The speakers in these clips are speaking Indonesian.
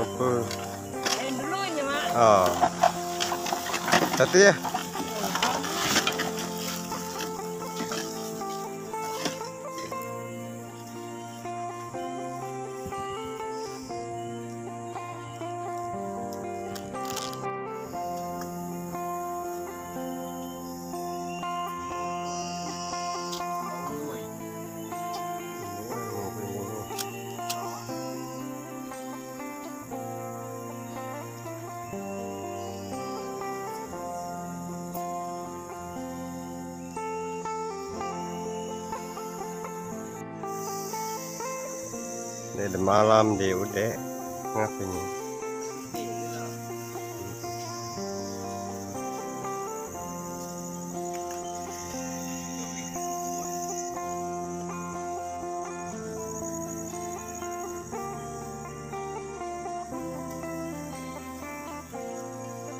apa? Oh. Satu ya Ini udah malam deh udah ngapain ini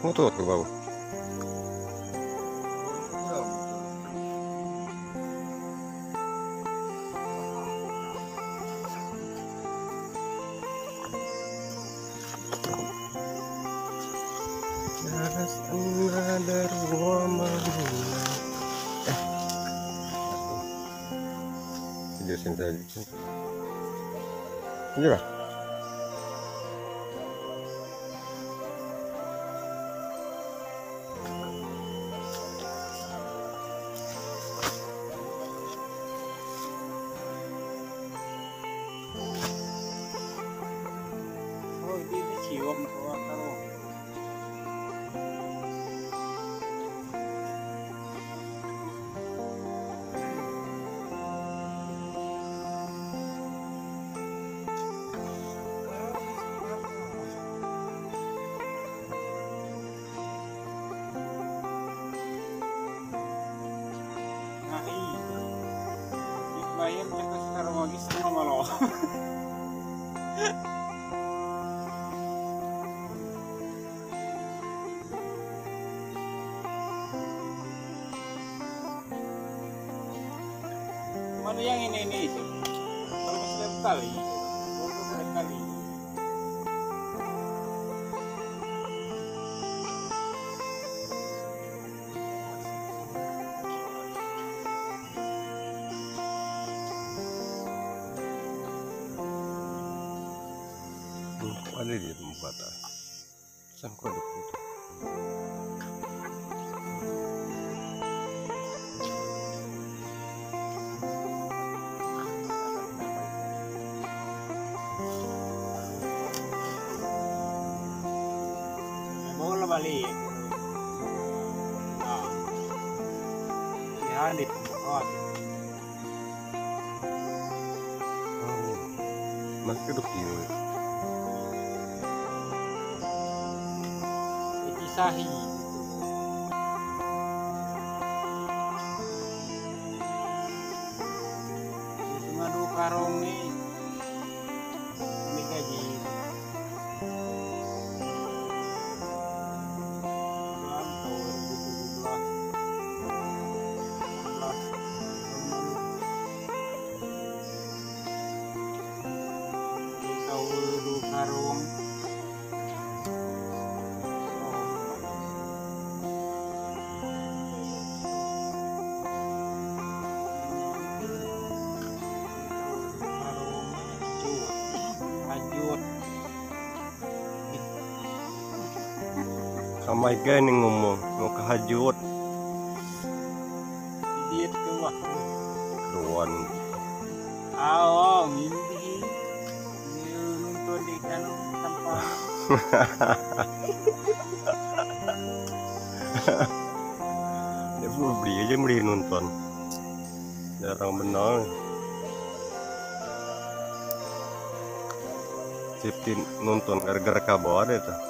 mau tuh 嗯。看这边 na malo. Ano yang ini ini? Kalau setiap kali, ಸಂಕೊಂಡಿದ್ದೀರಿ Bali. Ah. Behind it. Oh. Masuk ke depan. Ipisahi. Itu ngadu karong nih. Bulan Kamay gani ngomong, mau kahajut Diet ke wah. doan. Awo, mimpi. Ini nonton di kanu tempat. Dia perlu beli aja beli nonton. Jarang benar. Safety nonton gara-gara kabel ada itu.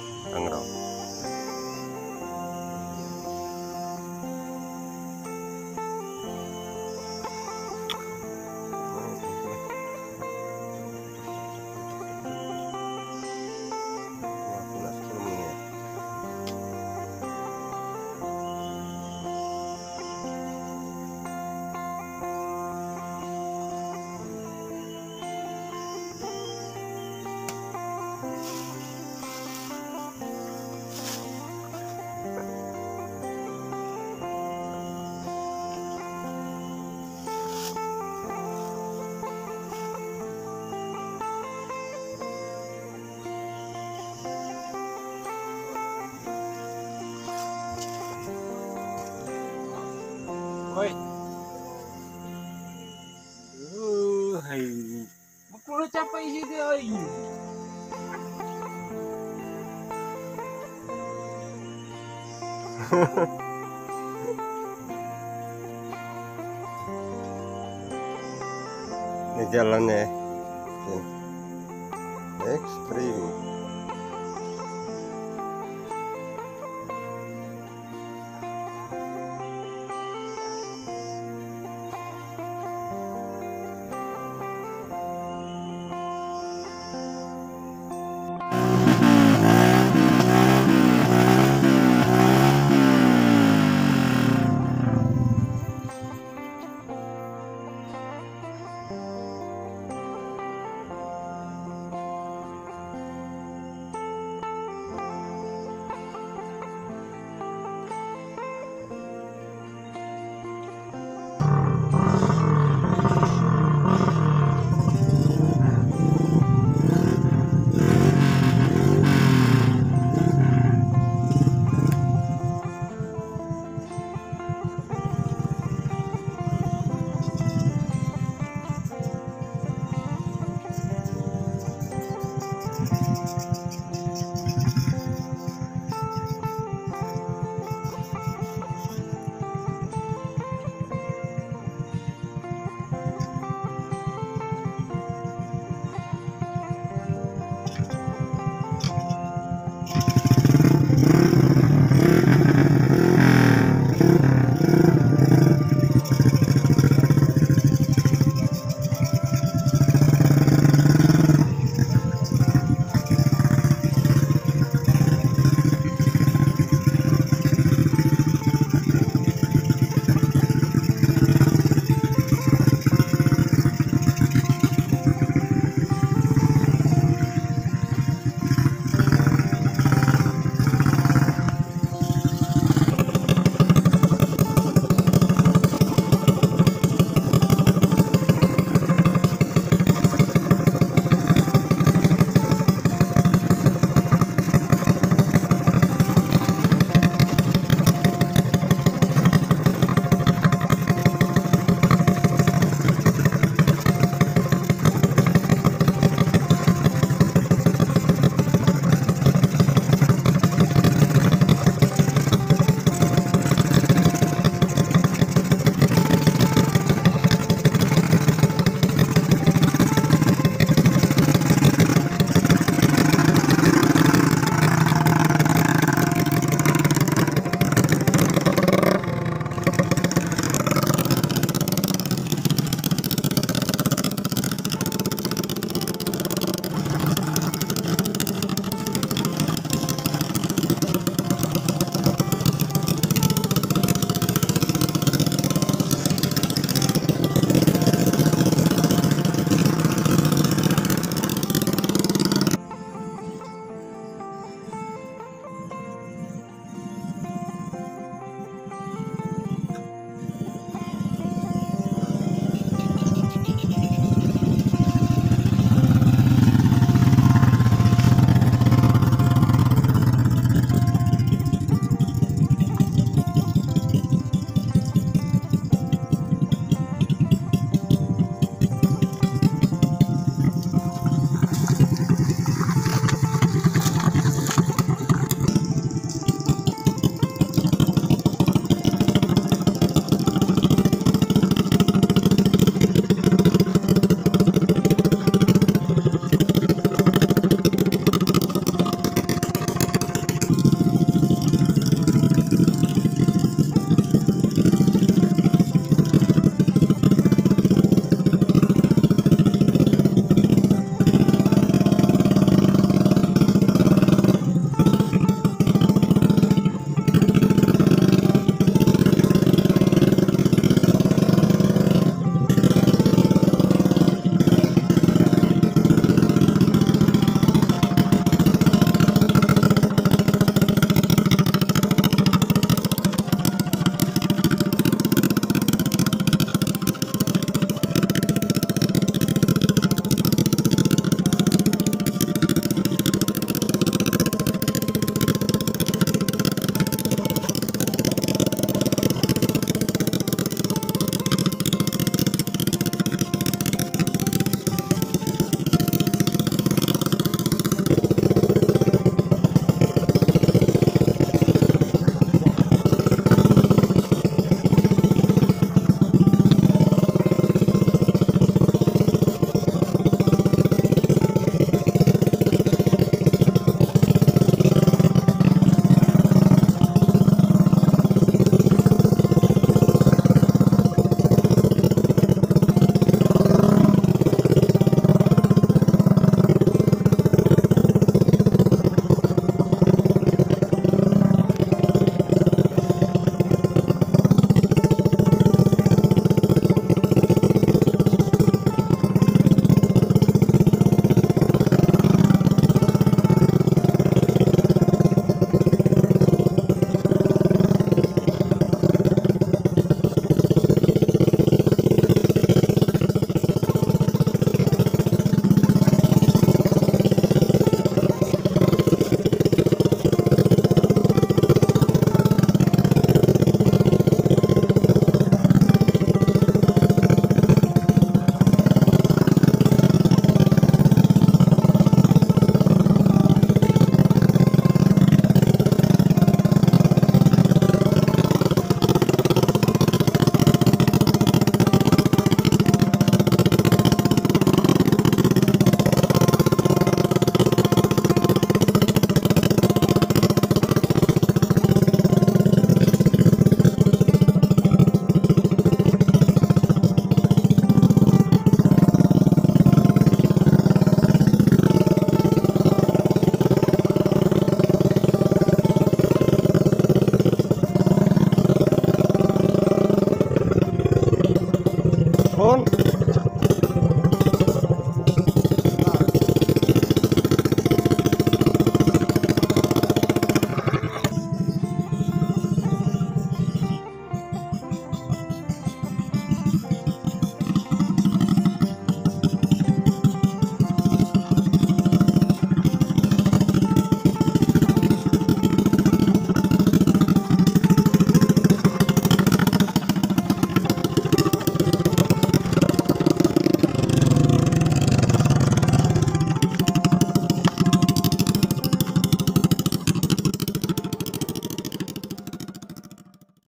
capai situ ay. Ini jalannya ya. Ekstrim.